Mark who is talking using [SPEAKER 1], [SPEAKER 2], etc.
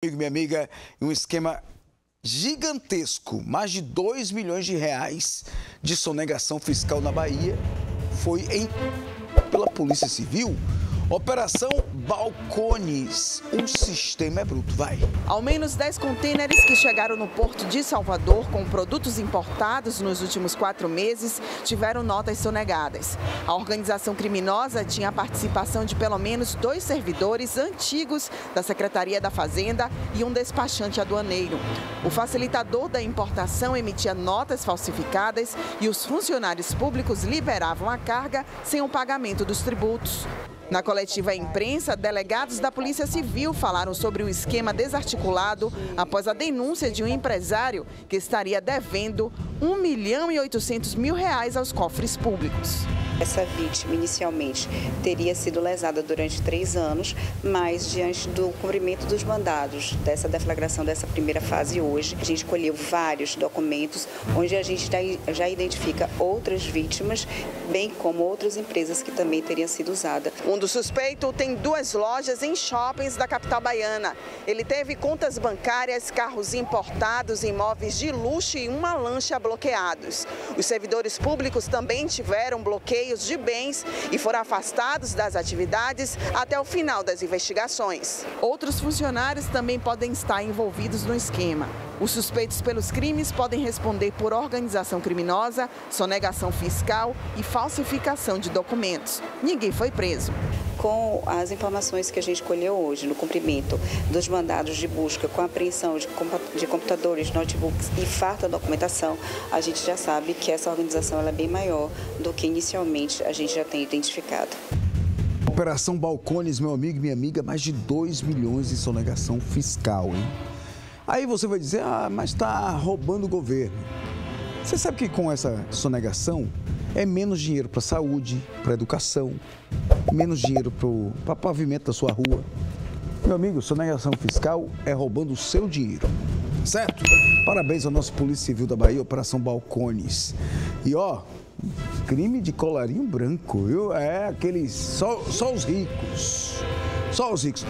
[SPEAKER 1] Amigo, minha amiga, um esquema gigantesco, mais de 2 milhões de reais de sonegação fiscal na Bahia, foi em pela Polícia Civil. Operação Balcones. O sistema é bruto, vai.
[SPEAKER 2] Ao menos 10 contêineres que chegaram no porto de Salvador com produtos importados nos últimos quatro meses tiveram notas sonegadas. A organização criminosa tinha a participação de pelo menos dois servidores antigos da Secretaria da Fazenda e um despachante aduaneiro. O facilitador da importação emitia notas falsificadas e os funcionários públicos liberavam a carga sem o pagamento dos tributos. Na coletiva imprensa, delegados da Polícia Civil falaram sobre o esquema desarticulado após a denúncia de um empresário que estaria devendo 1 milhão e 800 mil reais aos cofres públicos.
[SPEAKER 3] Essa vítima inicialmente teria sido lesada durante três anos, mas diante do cumprimento dos mandados dessa deflagração dessa primeira fase hoje, a gente colheu vários documentos onde a gente já identifica outras vítimas, bem como outras empresas que também teriam sido usadas.
[SPEAKER 2] Um dos suspeitos tem duas lojas em shoppings da capital baiana. Ele teve contas bancárias, carros importados, imóveis de luxo e uma lancha bloqueados. Os servidores públicos também tiveram bloqueio bloqueios de bens e foram afastados das atividades até o final das investigações. Outros funcionários também podem estar envolvidos no esquema. Os suspeitos pelos crimes podem responder por organização criminosa, sonegação fiscal e falsificação de documentos. Ninguém foi preso
[SPEAKER 3] com as informações que a gente colheu hoje no cumprimento dos mandados de busca com apreensão de computadores, notebooks e farta documentação, a gente já sabe que essa organização é bem maior do que inicialmente a gente já tem identificado.
[SPEAKER 1] Operação Balcones, meu amigo e minha amiga, mais de 2 milhões de sonegação fiscal, hein? Aí você vai dizer, ah, mas está roubando o governo. Você sabe que com essa sonegação é menos dinheiro para saúde, para educação, menos dinheiro para pavimento da sua rua. Meu amigo, sonegação fiscal é roubando o seu dinheiro, certo? Parabéns ao nosso Polícia Civil da Bahia, Operação Balcones. E ó, crime de colarinho branco, viu? É aqueles. Só, só os ricos. Só os ricos.